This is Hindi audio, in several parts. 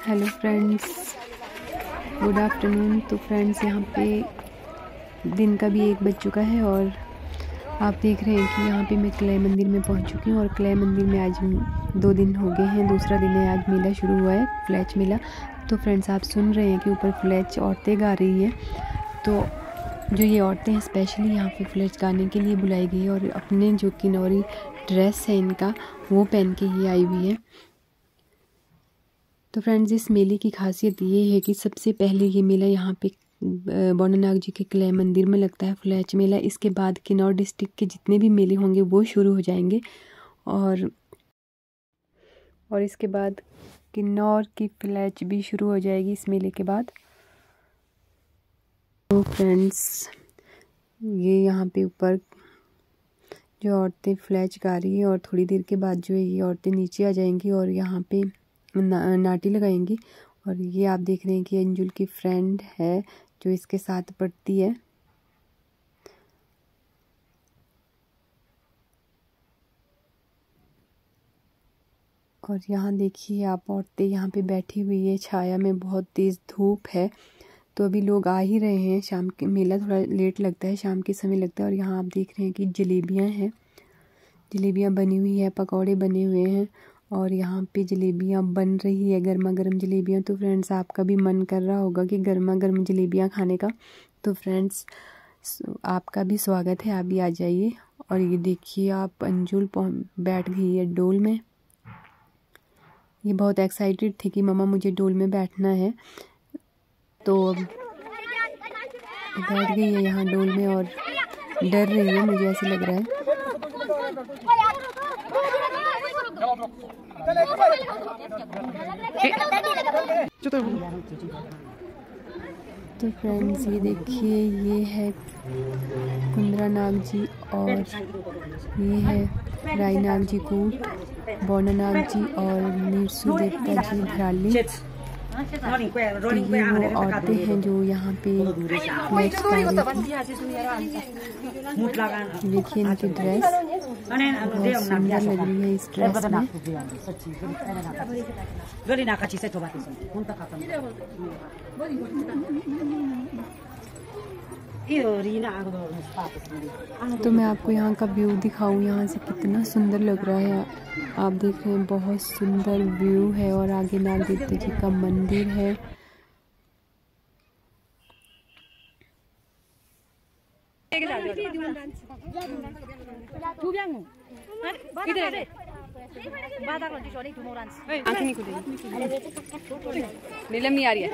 हेलो फ्रेंड्स गुड आफ्टरनून तो फ्रेंड्स यहाँ पे दिन का भी एक बज चुका है और आप देख रहे हैं कि यहाँ पे मैं क्ले मंदिर में पहुँच चुकी हूँ और क्ले मंदिर में आज दो दिन हो गए हैं। दूसरा दिन है, आज मेला शुरू हुआ है, फ्लैच मेला। तो फ्रेंड्स आप सुन रहे हैं कि ऊपर फ्लैच औरतें गा रही हैं। तो जो ये औरतें हैं स्पेशली यहाँ पे फ्लैच गाने के लिए बुलाई गई है और अपने जो किनौरी ड्रेस है इनका, वो पहन के ही आई हुई है। तो फ्रेंड्स, इस मेले की खासियत ये है कि सबसे पहले ये मेला यहाँ पे बौनानाग जी के किले मंदिर में लगता है, फ्लैच मेला। इसके बाद किन्नौर डिस्ट्रिक्ट के जितने भी मेले होंगे, वो शुरू हो जाएँगे। और और इसके बाद किन्नौर की फ्लैच भी शुरू हो जाएगी इस मेले के बाद। तो फ्रेंड्स, ये यहाँ पे ऊपर जो औरतें फ्लैच गा रही हैं और थोड़ी देर के बाद जो है, ये औरतें नीचे आ जाएँगी और यहाँ पे ना, नाटी लगाएँगी। और ये आप देख रहे हैं कि अंजुल की फ्रेंड है जो इसके साथ पढ़ती है। और यहाँ देखिए आप औरतें यहाँ पे बैठी हुई है। छाया में बहुत तेज़ धूप है। तो अभी लोग आ ही रहे हैं। शाम के मेला थोड़ा लेट लगता है शाम के समय लगता है। और यहाँ आप देख रहे हैं कि जलेबियाँ हैं। जलेबियाँ बनी हुई है पकौड़े बने हुए हैं। और यहाँ पे जलेबियाँ बन रही है गर्मा गर्म जलेबियाँ। तो फ्रेंड्स आपका भी मन कर रहा होगा कि गर्मा गर्म जलेबियाँ खाने का। तो फ्रेंड्स आपका भी स्वागत है, आप भी आ जाइए। और ये देखिए, आप अंजुल बैठ गई है डोल में। ये बहुत एक्साइटेड थी कि मम्मा मुझे डोल में बैठना है। तो बैठ गई है यहाँ डोल में और डर रही है, मुझे ऐसे लग रहा है। तो फ्रेंड्स ये देखिए, ये है कुंद्रा नाग जी और ये है राई नाग जी कूट बौना नाग जी और नीरसू देवता जी भराली। तो ये वो औरतें हैं जो यहाँ पे देखिए इनकी ड्रेस है ड्रेस में तो मैं आपको यहाँ का व्यू दिखाऊँ। यहाँ से कितना सुंदर लग रहा है। आप देख रहे हैं बहुत सुंदर व्यू है और आगे नाग देवता जी का मंदिर है। नीलम नहीं आ रही है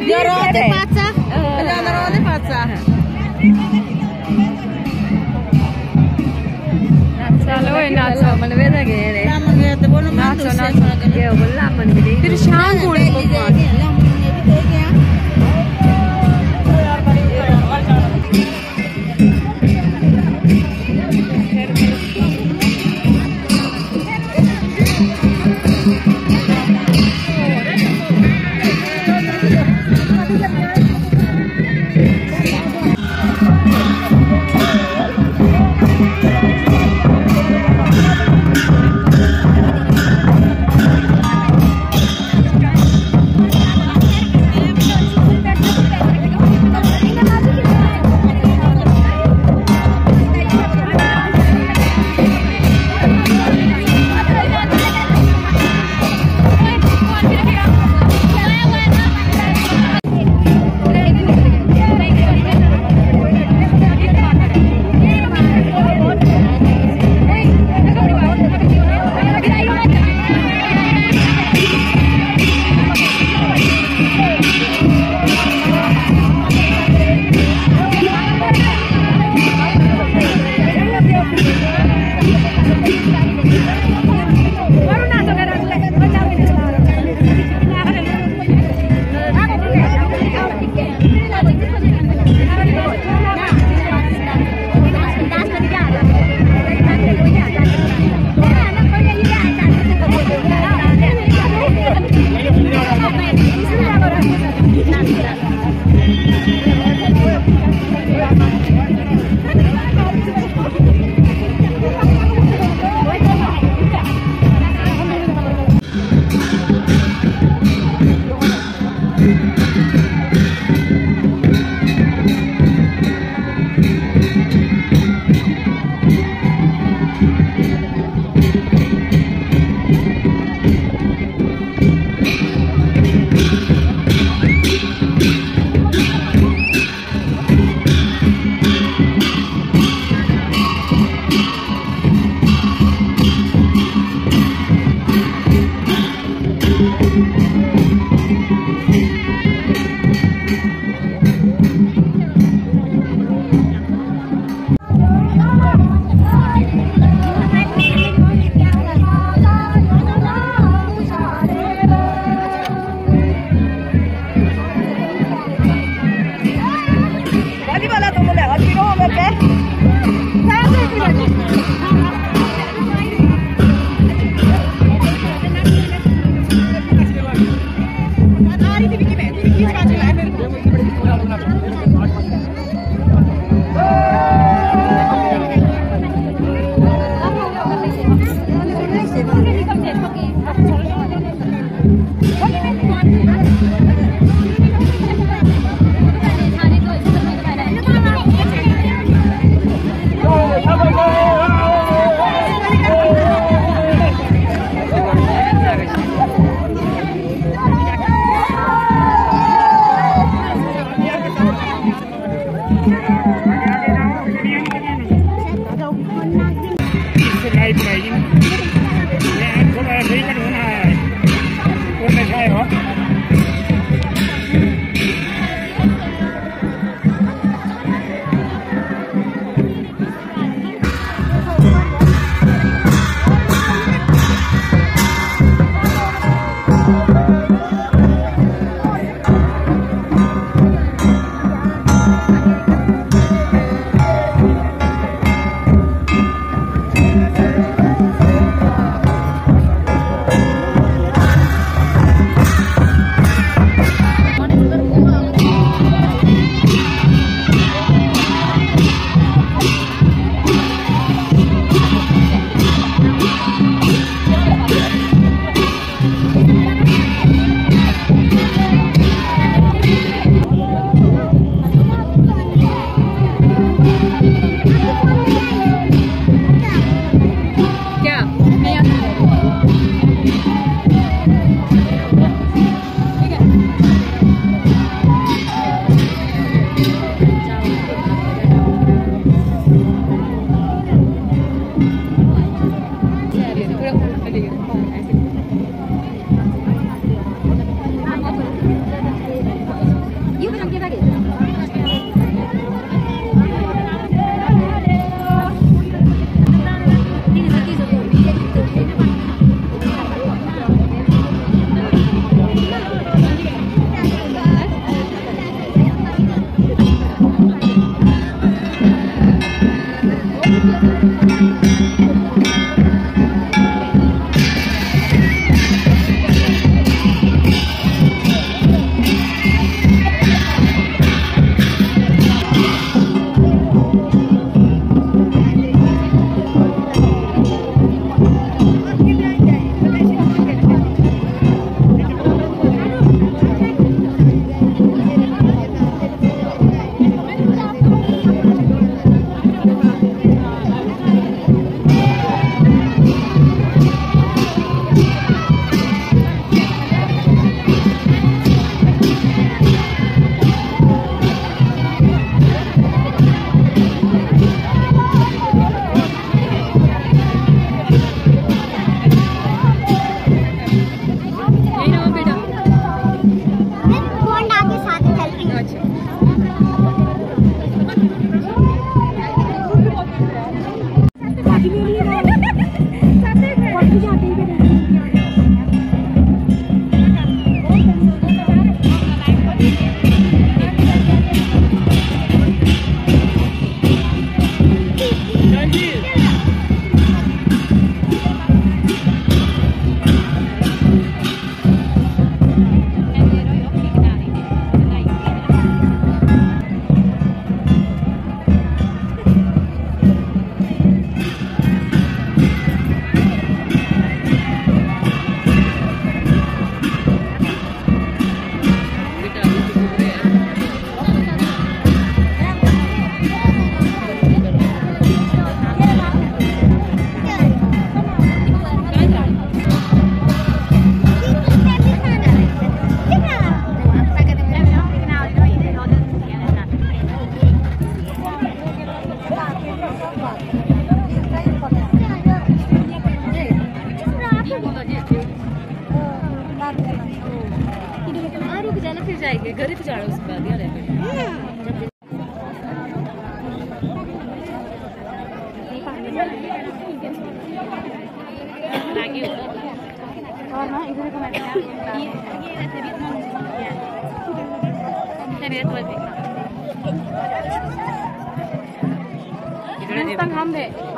Народи паца. Для народи паца. चलो ये नाचो मन वे ना गए रे नाचो नाचो ये बोल ला मन भी फिर शाम को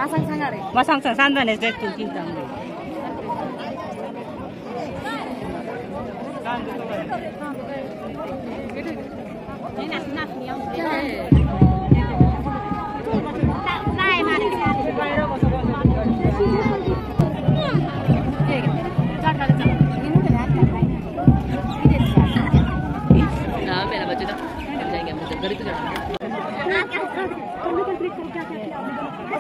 Masang sangat, masang sangat, sangat nasib tuh kita. Ini nak nasi yang.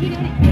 ready, ready.